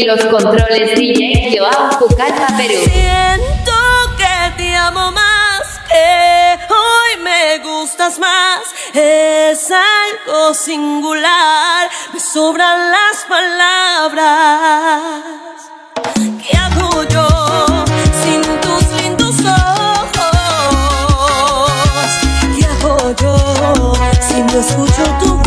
en los controles DJ Joao Pucallpa Perú. Siento que te amo más, que hoy me gustas más, es algo singular, me sobran las palabras. ¿Qué hago yo? sin tus escucho tu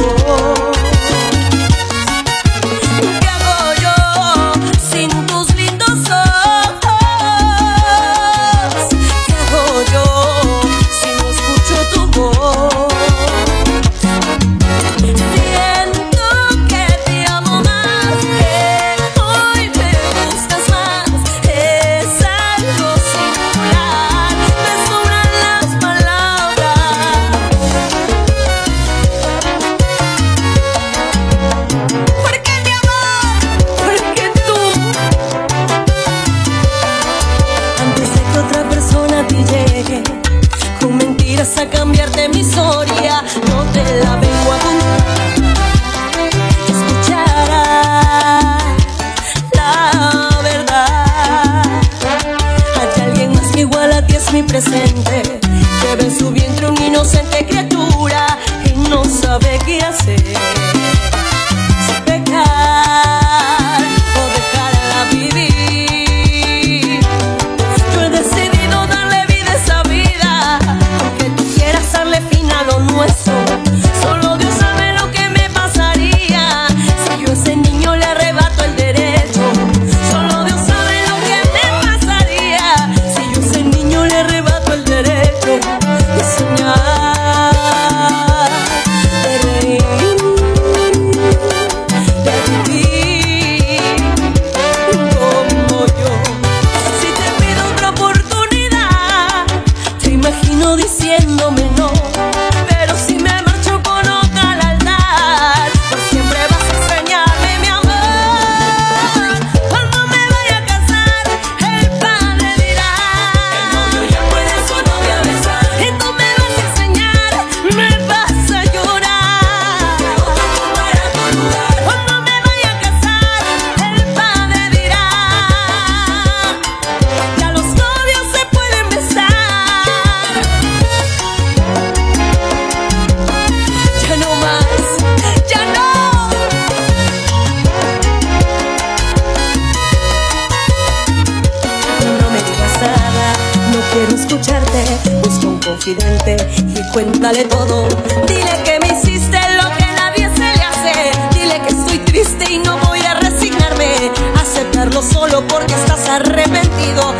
hazte un confidente y cuéntale todo. Dile que me hiciste lo que nadie se le hace. Dile que estoy triste y no voy a resignarme. Aceptarlo solo porque estás arrepentido.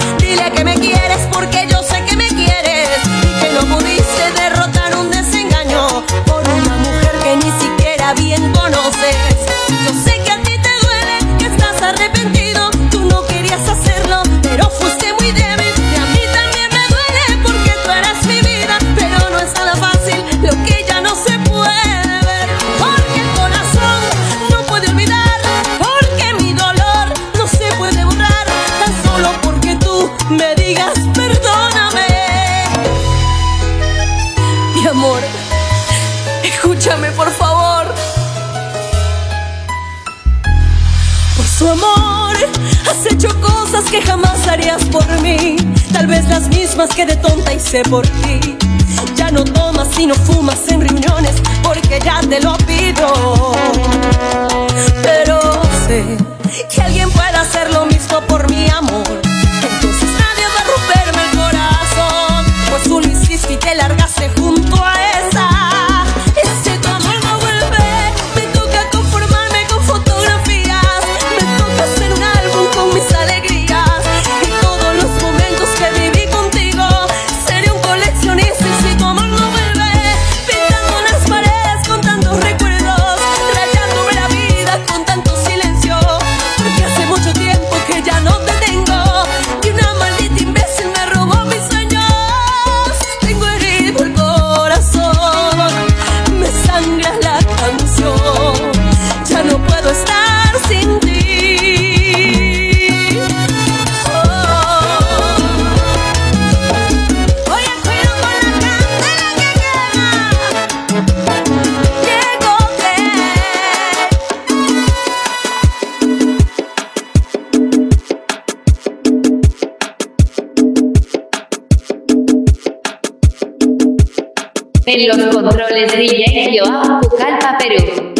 me digas perdóname. Mi amor, escúchame por favor. Por su amor, has hecho cosas que jamás harías por mí. Tal vez las mismas que de tonta hice por ti. Ya no tomas y no fumas en reuniones porque ya te lo pido. En los controles DJ Joao Pucallpa Perú.